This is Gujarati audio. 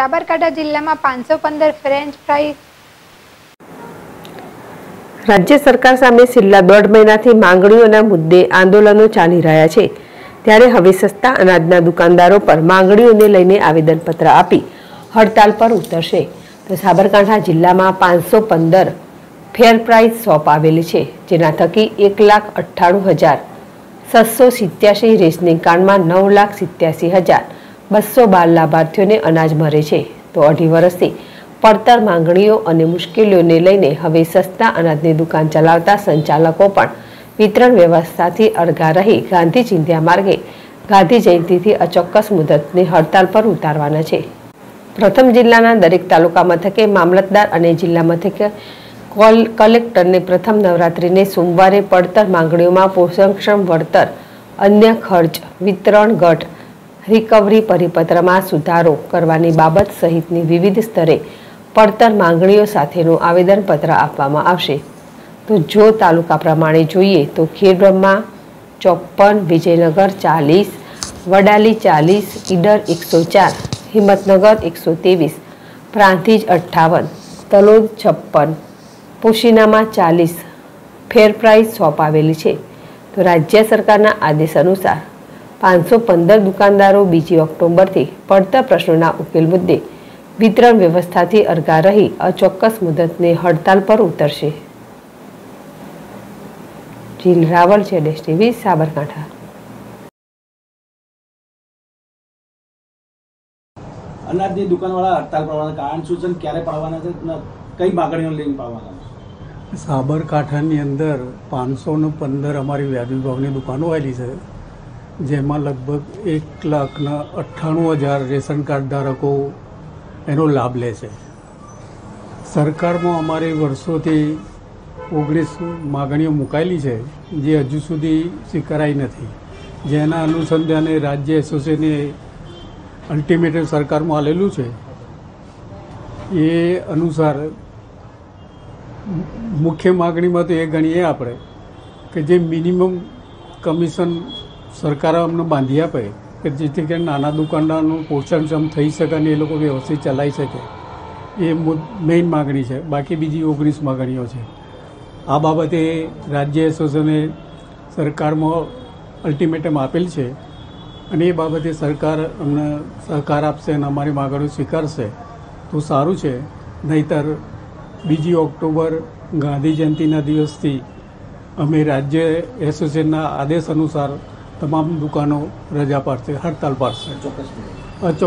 સાબરકાંઠા જિલ્લામાં પાંચસો પંદર ફ્રેન્ચ ફ્રાઈ રાજ્ય સરકાર સામે છેલ્લા દોઢ મહિનાથી માંગણીઓના મુદ્દે આંદોલનો ચાલી રહ્યા છે. ત્યારે હવે સસ્તા અનાજના દુકાનદારો પર માંગણીઓને લઈને આવેદનપત્ર આપી હડતાલ પર ઉતરશે. તો સાબરકાંઠા જિલ્લામાં પાંચસો પંદર ફેર પ્રાઇસ શોપ આવેલી છે, જેના થકી એક લાખ અઠ્ઠાણું હજાર છસો સિત્યાસી રેશનિંગ કાર્ડમાં નવ લાખ સિત્યાસી હજાર બસો બાર લાભાર્થીઓને અનાજ મળે છે. તો અઢી વર્ષથી પડતર માંગણીઓ અને મુશ્કેલીઓને લઈને હવે સસ્તા અનાજની દુકાન ચલાવતા સંચાલકો પણ વિતરણ વ્યવસ્થાથી અળગા રહી ગાંધી ચિંધ્યા માર્ગે. ગાંધી જયંતિથી અચોક્કસ મુદતની હડતાલ પર ઉતારવાના છે. પ્રથમ જિલ્લાના દરેક તાલુકા મથકે મામલતદાર અને જિલ્લા મથકે કોલ કલેક્ટરને પ્રથમ નવરાત્રિને સોમવારે પડતર માંગણીઓમાં પોષણક્ષમ વળતર, અન્ય ખર્ચ, વિતરણ ઘટ રિકવરી પરિપત્રમાં સુધારો કરવાની બાબત સહિતની વિવિધ સ્તરે પડતર માંગણીઓ સાથેનું આવેદનપત્ર આપવામાં આવશે. તો જો તાલુકા પ્રમાણે જોઈએ તો ખેડબ્રહ્મા ચોપ્પન, વિજયનગર ચાલીસ, વડાલી ચાલીસ, ઈડર એકસો ચાર, હિંમતનગર એકસો ત્રેવીસ, પ્રાંતિજ અઠ્ઠાવન, તલોદ છપ્પન, પુશીનામાં ચાલીસ ફેર પ્રાઇસ સોંપાવેલી છે. તો રાજ્ય સરકારના આદેશ અનુસાર પાંચસો પંદર દુકાનદારો બીજી ઓક્ટોબરથી પડતર પ્રશ્નોના ઉકેલ મુદ્દે વિતરણ વ્યવસ્થાથી અરગા રહી અચોક્કસ મુદતને હડતાલ પર ઉતરશે. જીલ રાવલ છે ડેશ ટીવી સાબરકાંઠા. અનાજની દુકાનવાળા હડતાલ પાડવાના કારણ શું છે અને ક્યારે પાડવાના છે અને કઈ માગણીઓ લઈને પાડવાના છે? સાબરકાંઠાની અંદર પાંચસો ને પંદર અમારી વ્યાજ વિભાગની દુકાનો આવેલી છે. જેમાં લગભગ એક લાખના અઠ્ઠાણું હજાર રેશન કાર્ડ ધારકો એનો લાભ લે છે. સરકારમાં અમારી વર્ષોથી ઓગણીસ માગણીઓ મુકાયેલી છે, જે હજુ સુધી સ્વીકારાઈ નથી. જેના અનુસંધાને રાજ્ય એસોસિએશને અલ્ટિમેટમ સરકારમાં આલેલું છે. એ અનુસાર મુખ્ય માગણીમાં તો એ ગણીએ આપણે કે જે મિનિમમ કમિશન સરકાર અમને બાંધી આપે કે જેથી કરીને નાના દુકાનદારનું પોષણક્ષમ થઈ શકે અને એ લોકો વ્યવસ્થિત ચલાવી શકે. એ મેઇન માગણી છે. બાકી બીજી ઓગણીસ માગણીઓ છે. આ બાબતે રાજ્ય એસોસિએશને સરકારમાં અલ્ટિમેટમ આપેલ છે અને એ બાબતે સરકાર અમને સહકાર આપશે અને અમારી માગણીઓ સ્વીકારશે. તો સારું છે. નહીતર બીજી ઓક્ટોબર ગાંધી જયંતિના દિવસથી અમે રાજ્ય એસોસિએશનના આદેશ અનુસાર તમામ દુકાનો રજા પાડશે હડતાલ પાડશે. ચોક્કસ.